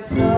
was so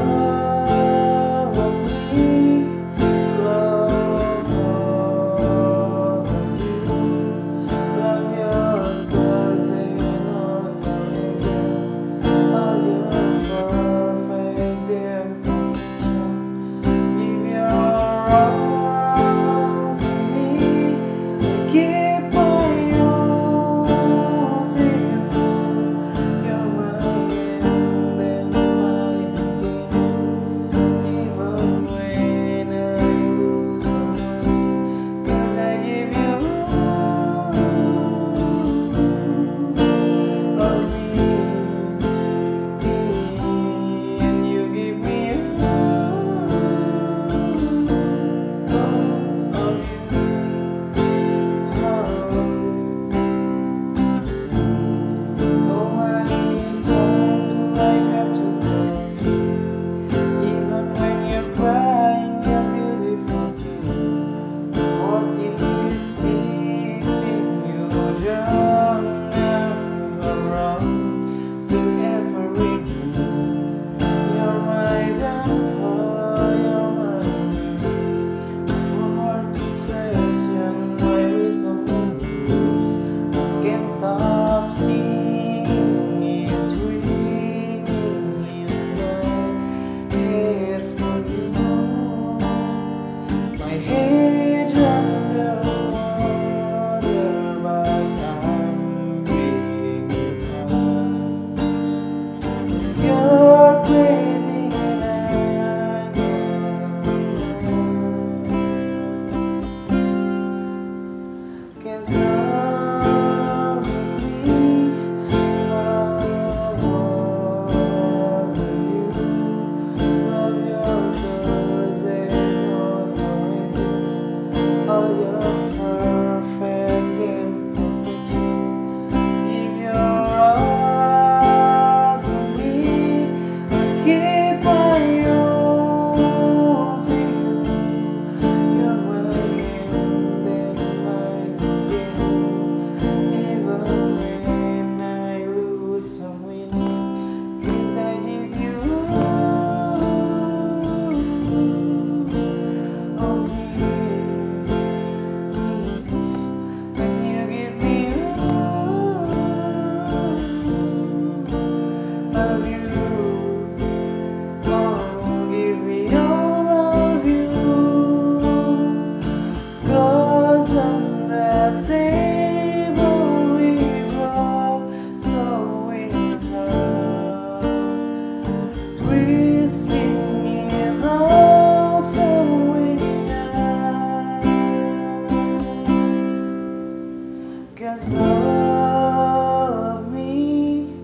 Because all of me,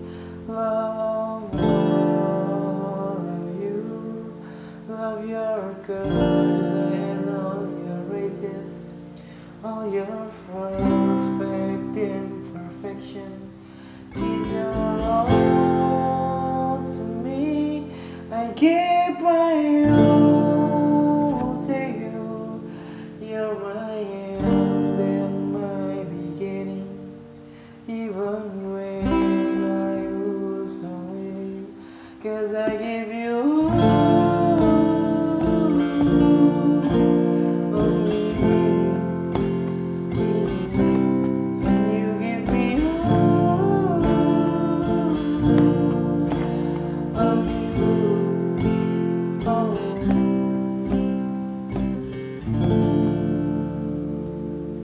love all of you, love your curves and all your races, all your perfect imperfection. It all to me. I give.